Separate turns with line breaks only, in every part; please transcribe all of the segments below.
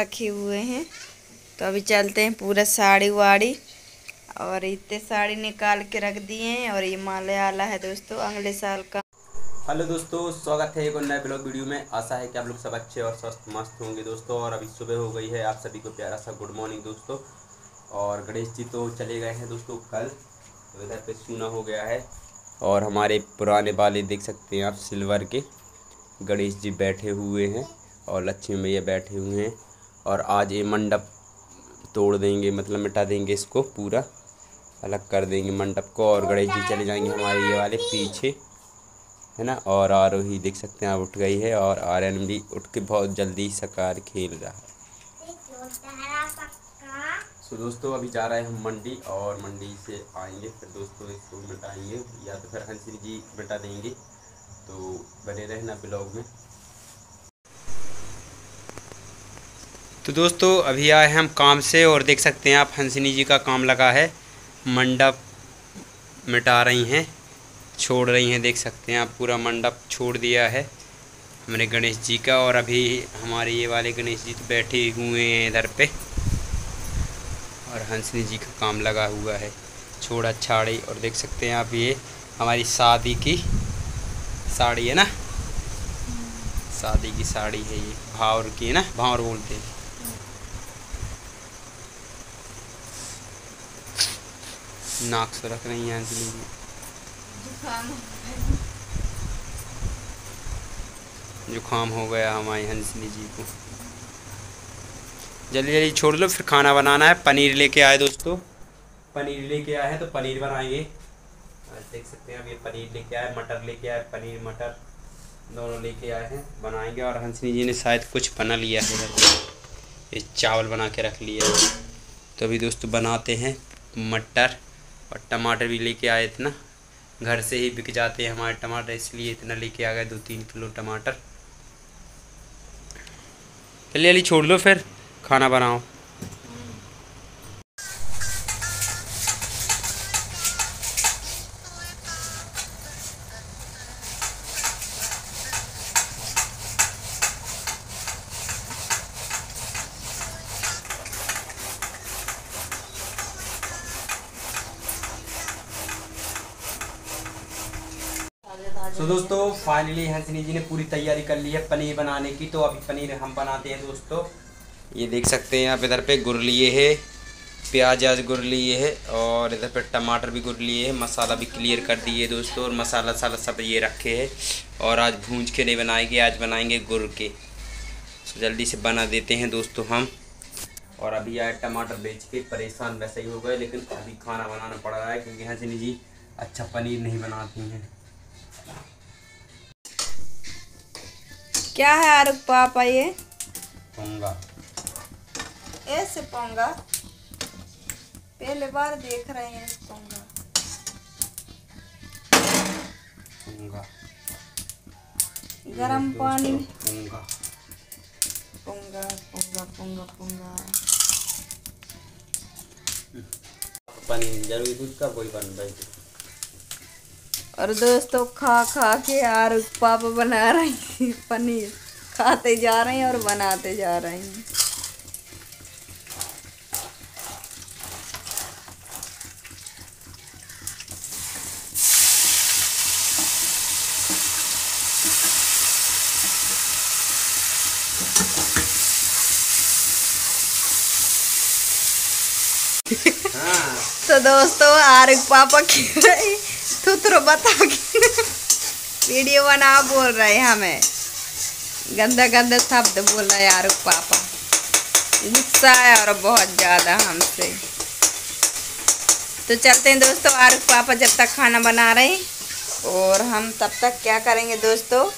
रखे हुए हैं। तो अभी चलते हैं पूरा साड़ी वाड़ी और इतने साड़ी निकाल के रख दिए हैं और ये माले आला है दोस्तों, अगले साल का।
हेलो दोस्तों, स्वागत है एक और नए ब्लॉग वीडियो में। आशा है कि आप लोग सब अच्छे और स्वस्थ मस्त होंगे दोस्तों और अभी सुबह हो गई है, आप सभी को प्यारा सा गुड मॉर्निंग दोस्तों। और गणेश जी तो चले गए हैं दोस्तों कल इधर पे सूना हो गया है। और हमारे पुराने वाले देख सकते हैं आप, सिल्वर के। गणेश जी बैठे हुए हैं और लक्ष्मी मैया बैठे हुए हैं। और आज ये मंडप तोड़ देंगे मतलब मिटा देंगे इसको पूरा, अलग कर देंगे मंडप को और गणेश जी चले जाएँगे हमारे ये वाले पीछे, है ना? और आरोही देख सकते हैं आप उठ गई है और आर्यन भी उठ के बहुत जल्दी सकार खेल रहा है। सो दोस्तों, अभी जा रहे हैं हम मंडी और मंडी से आएँगे, फिर दोस्तों इसको मिटाएँगे या तो फिर हँसी जी मिटा देंगे। तो बने रहना ब्लॉग में। तो दोस्तों अभी आए हैं हम काम से और देख सकते हैं आप हंसनी जी का काम लगा है। मंडप मिटा रही हैं छोड़ रही हैं देख सकते हैं आप पूरा मंडप छोड़ दिया है हमारे गणेश जी का और अभी हमारे ये वाले गणेश जी तो बैठे हुए हैं इधर पे और हंसनी जी का काम लगा हुआ है। छोड़ा छाड़ी और देख सकते हैं आप ये हमारी शादी की साड़ी है ना? शादी की साड़ी है ये भावर की है ना? भावर बोलते हैं। नाक से रख रही हैं अंजलि जी जुकाम हो गया। हमारी हंसनी जी को। जल्दी जल्दी छोड़ लो फिर खाना बनाना है। पनीर लेके आए दोस्तों। पनीर लेके आए हैं तो पनीर बनाएँगे। देख सकते हैं अब ये पनीर लेके आए मटर लेके आए पनीर मटर दोनों लेके आए हैं बनाएँगे। और हंसनी जी ने शायद कुछ बना लिया है। ये चावल बना के रख लिया है। तो अभी दोस्तों बनाते हैं मटर। और टमाटर भी लेके आए इतना। घर से ही बिक जाते हैं हमारे टमाटर, इसलिए इतना लेके आ गए दो तीन किलो टमाटर। चलिए अली छोड़ लो फिर, खाना बनाओ। तो दोस्तों फाइनली हंसनी जी ने पूरी तैयारी कर ली है पनीर बनाने की। तो अभी पनीर हम बनाते हैं दोस्तों। ये देख सकते हैं आप इधर पे गुड़ लिए है, प्याज आज गुड़ लिए है, और इधर पे टमाटर भी गुड़ लिए है। मसाला भी क्लियर कर दिए दोस्तों, और मसाला साला सब ये रखे है। और आज भूंज के नहीं बनाएँगे, आज बनाएँगे गुड़ के। तो जल्दी से बना देते हैं दोस्तों हम। और अभी आए टमाटर बेच के, परेशान वैसे ही हो गए, लेकिन अभी खाना बनाना पड़ रहा है, क्योंकि हंसनी जी अच्छा पनीर नहीं बनाती हैं।
क्या है आरुख पापा ये?
पोंगा।
ऐसे पोंगा? पहले बार देख रहे हैं पोंगा।
पोंगा।
गरम पानी
पोंगा।
पोंगा पोंगा पोंगा पोंगा।
पनीर ज़रूरी दूध का कोई बन भाई
और दोस्तों खा खा के आरुख पापा बना रहे हैं पनीर। खाते जा रहे हैं और बनाते जा रहे हैं।
हाँ।
तो दोस्तों आरुख पापा की थुथरो बता के वीडियो बना बोल रहे हैं हमें। गंदा गंदा शब्द बोल रहे आरुख पापा। गुस्सा है और बहुत ज़्यादा हमसे। तो चलते हैं दोस्तों, आरुख पापा जब तक खाना बना रहे हैं। और हम तब तक क्या करेंगे दोस्तों?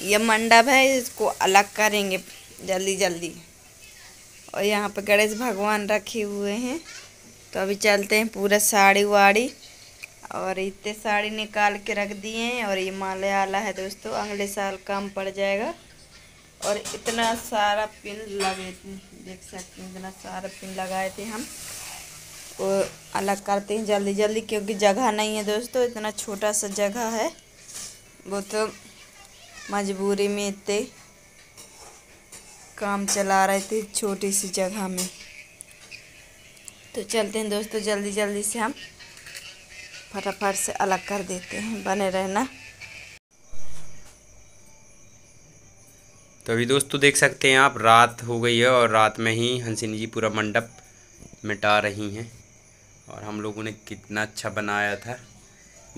ये मंडप है, इसको अलग करेंगे जल्दी जल्दी। और यहाँ पे गणेश भगवान रखे हुए हैं। तो अभी चलते हैं पूरा साड़ी वाड़ी। और इतने साड़ी निकाल के रख दिए हैं और ये माले आला है दोस्तों, अगले साल काम पड़ जाएगा। और इतना सारा पिन लगे देख सकते हैं, इतना सारा पिन लगाए थे हम। वो अलग करते हैं जल्दी जल्दी, क्योंकि जगह नहीं है दोस्तों, इतना छोटा सा जगह है। वो तो मजबूरी में इतने काम चला रहे थे छोटी सी जगह में। तो चलते हैं दोस्तों, जल्दी जल्दी से हम फटाफट से अलग कर देते हैं, बने रहना।
तो अभी दोस्तों देख सकते हैं आप, रात हो गई है और रात में ही हंसिनी जी पूरा मंडप मिटा रही हैं। और हम लोगों ने कितना अच्छा बनाया था,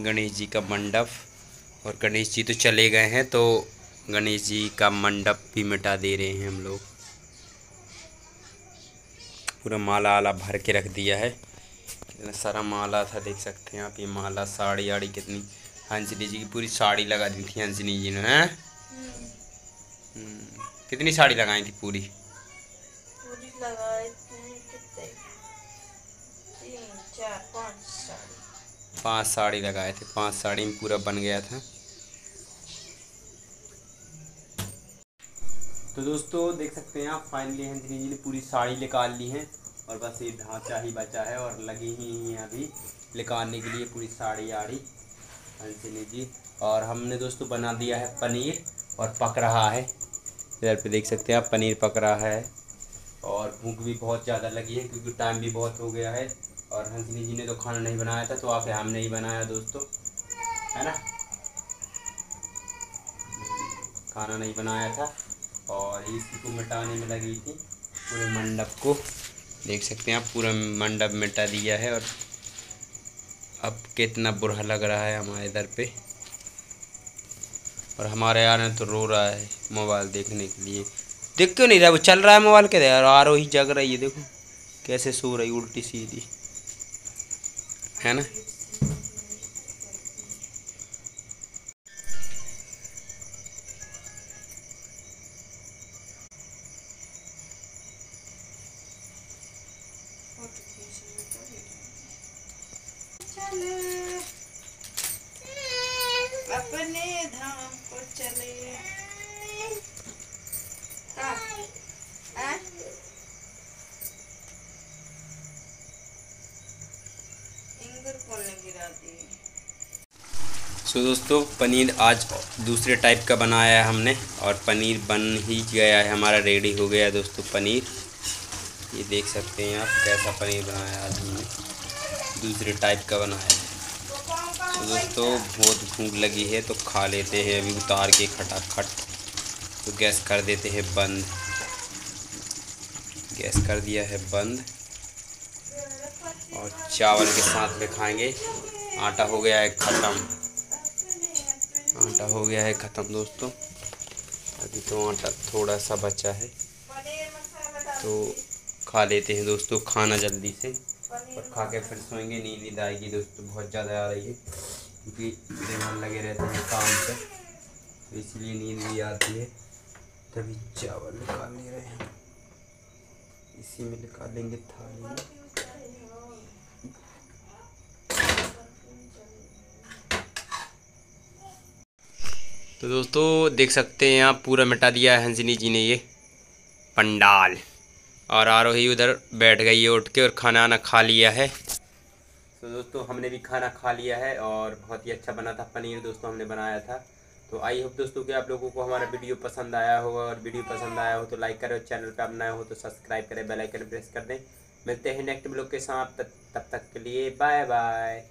गणेश जी का मंडप। और गणेश जी तो चले गए हैं तो गणेश जी का मंडप भी मिटा दे रहे हैं हम लोग। पूरा माला आला भर के रख दिया है। कितना सारा माला था देख सकते हैं आप ये माला साड़ी आड़ी कितनी। हंसनी जी की पूरी साड़ी लगा दी थी हंसनी जी ने हैं? हम्म, कितनी साड़ी लगाई थी पूरी?
पाँच साड़ी।
लगाए थे पाँच साड़ी में पूरा बन गया था। तो दोस्तों देख सकते हैं आप फाइनली हंसनी जी ने पूरी साड़ी निकाल ली है। और बस ये ढांचा ही बचा है और लगी ही हैं अभी निकालने के लिए पूरी साड़ी आड़ी हंसनी जी। और हमने दोस्तों बना दिया है पनीर और पक रहा है। इधर पे देख सकते हैं आप, पनीर पक रहा है। और भूख भी बहुत ज़्यादा लगी है क्योंकि टाइम भी बहुत हो गया है। और हंसनी जी ने तो खाना नहीं बनाया था तो आके हमने ही बनाया दोस्तों। है ना? खाना नहीं बनाया था और इसी को मिटाने में लगी थी पूरे मंडप को। देख सकते हैं आप, पूरा मंडप मिटा दिया है और अब कितना बुरा लग रहा है हमारे इधर पे। और हमारे यार ने तो रो रहा है मोबाइल देखने के लिए। देख क्यों नहीं रहा वो चल रहा है मोबाइल के यार आरो ही जग रही है, देखो। कैसे सो रही उल्टी सीधी। है ना
चले अपने धाम को चले कहाँ? हैं? इंगूर कौन ने गिरा दी
सो so, दोस्तों पनीर आज दूसरे टाइप का बनाया है हमने और पनीर बन ही गया है हमारा रेडी हो गया है दोस्तों पनीर। ये देख सकते हैं आप कैसा पनीर बनाया आज हमने। दूसरे टाइप का बनाया है। तो दोस्तों बहुत भूख लगी है तो खा लेते हैं अभी उतार के खटाखट। तो गैस कर देते हैं बंद। गैस कर दिया है बंद। और चावल के साथ में खाएँगे। आटा हो गया है ख़त्म। आटा हो गया है ख़त्म दोस्तों। अभी तो आटा थोड़ा सा बचा है। तो खा लेते हैं दोस्तों खाना जल्दी से। और खा के फिर सोएँगे, नींद नींद आएगी दोस्तों, बहुत ज़्यादा आ रही है। क्योंकि दिन लगे रहते हैं काम पे तो इसलिए नींद भी आती है। तभी चावल निकाल ले रहे हैं। इसी में निकालेंगे थाली। में तो दोस्तों, देख सकते हैं आप, पूरा मिटा दिया है हंसनी जी ने ये पंडाल। और आरोही उधर बैठ गई है उठ के और खाना आना खा लिया है। तो दोस्तों, हमने भी खाना खा लिया है और बहुत ही अच्छा बना था पनीर दोस्तों, हमने बनाया था। तो आई होप दोस्तों कि आप लोगों को हमारा वीडियो पसंद आया होगा और वीडियो पसंद आया हो तो लाइक करें और चैनल पर आप नए हो तो सब्सक्राइब करें, बेल आइकन प्रेस कर दें। मिलते हैं नेक्स्ट ब्लॉग के साथ, तब तक के लिए बाय बाय।